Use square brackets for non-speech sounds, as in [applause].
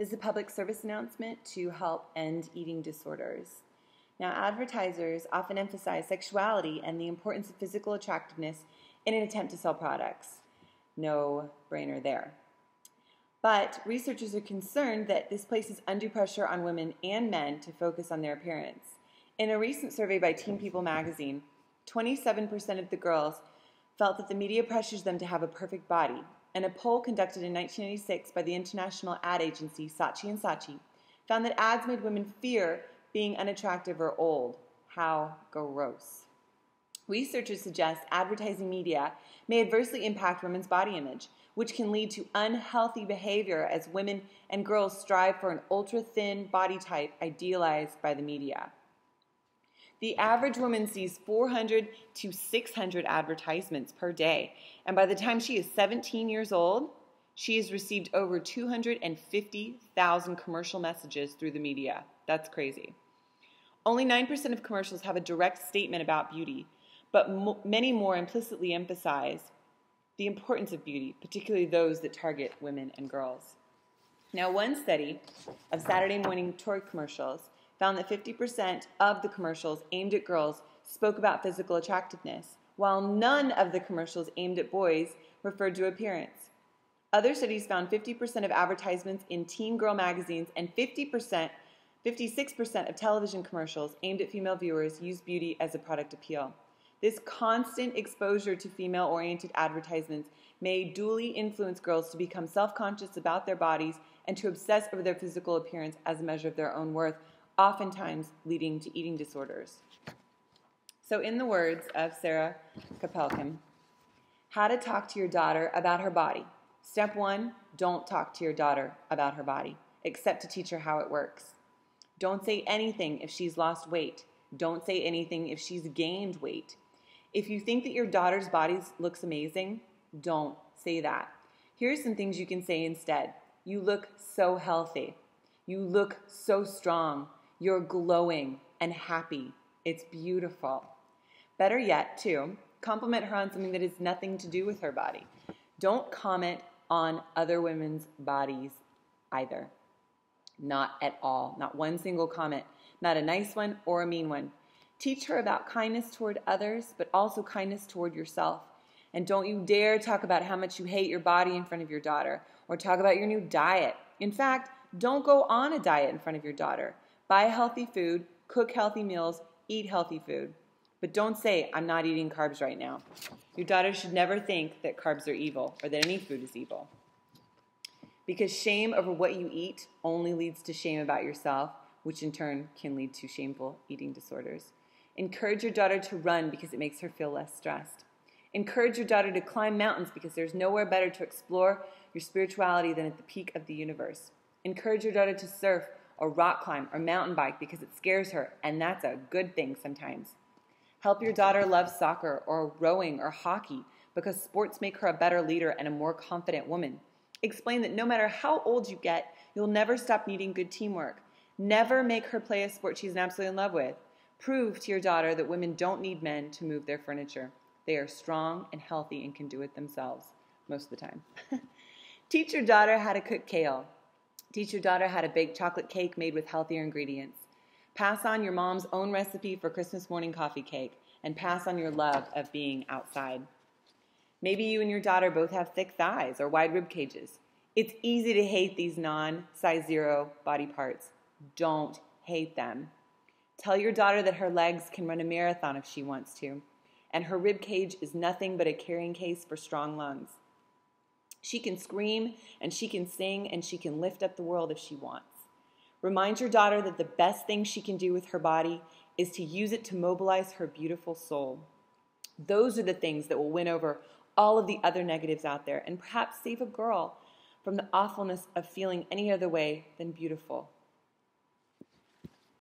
This is a public service announcement to help end eating disorders. Now, advertisers often emphasize sexuality and the importance of physical attractiveness in an attempt to sell products. No brainer there. But researchers are concerned that this places undue pressure on women and men to focus on their appearance. In a recent survey by Teen People magazine, 27% of the girls felt that the media pressures them to have a perfect body, and a poll conducted in 1996 by the international ad agency Saatchi & Saatchi found that ads made women fear being unattractive or old. How gross. Researchers suggest advertising media may adversely impact women's body image, which can lead to unhealthy behavior as women and girls strive for an ultra thin body type idealized by the media. The average woman sees 400 to 600 advertisements per day, and by the time she is 17 years old, she has received over 250,000 commercial messages through the media. That's crazy. Only 9% of commercials have a direct statement about beauty, but m- many more implicitly emphasize the importance of beauty, particularly those that target women and girls. Now, one study of Saturday morning toy commercials found that 50% of the commercials aimed at girls spoke about physical attractiveness, while none of the commercials aimed at boys referred to appearance. Other studies found 50% of advertisements in teen girl magazines and 50%, 56% of television commercials aimed at female viewers use beauty as a product appeal. This constant exposure to female oriented advertisements may duly influence girls to become self conscious about their bodies and to obsess over their physical appearance as a measure of their own worth, oftentimes leading to eating disorders. So, in the words of Sarah Koppelkam, how to talk to your daughter about her body. Step one don't talk to your daughter about her body, except to teach her how it works. Don't say anything if she's lost weight. Don't say anything if she's gained weight. If you think that your daughter's body looks amazing, don't say that. Here's some things you can say instead. You look so healthy. You look so strong. You're glowing and happy. It's beautiful. Better yet, too, compliment her on something that has nothing to do with her body. Don't comment on other women's bodies either. Not at all. Not one single comment. Not a nice one or a mean one. Teach her about kindness toward others, but also kindness toward yourself. And don't you dare talk about how much you hate your body in front of your daughter or talk about your new diet. In fact, don't go on a diet in front of your daughter. Buy healthy food, cook healthy meals, eat healthy food. But don't say, I'm not eating carbs right now. Your daughter should never think that carbs are evil or that any food is evil. Because shame over what you eat only leads to shame about yourself, which in turn can lead to shameful eating disorders. Encourage your daughter to run because it makes her feel less stressed. Encourage your daughter to climb mountains because there's nowhere better to explore your spirituality than at the peak of the universe. Encourage your daughter to surf or rock climb or mountain bike because it scares her, and that's a good thing sometimes. Help your daughter love soccer or rowing or hockey because sports make her a better leader and a more confident woman. Explain that no matter how old you get, you'll never stop needing good teamwork. Never make her play a sport she's absolutely in love with. Prove to your daughter that women don't need men to move their furniture. They are strong and healthy and can do it themselves most of the time. [laughs] Teach your daughter how to cook kale. Teach your daughter how to bake chocolate cake made with healthier ingredients. Pass on your mom's own recipe for Christmas morning coffee cake and pass on your love of being outside. Maybe you and your daughter both have thick thighs or wide rib cages. It's easy to hate these non size zero body parts. Don't hate them. Tell your daughter that her legs can run a marathon if she wants to, and her rib cage is nothing but a carrying case for strong lungs. She can scream and she can sing and she can lift up the world if she wants. Remind your daughter that the best thing she can do with her body is to use it to mobilize her beautiful soul. Those are the things that will win over all of the other negatives out there and perhaps save a girl from the awfulness of feeling any other way than beautiful.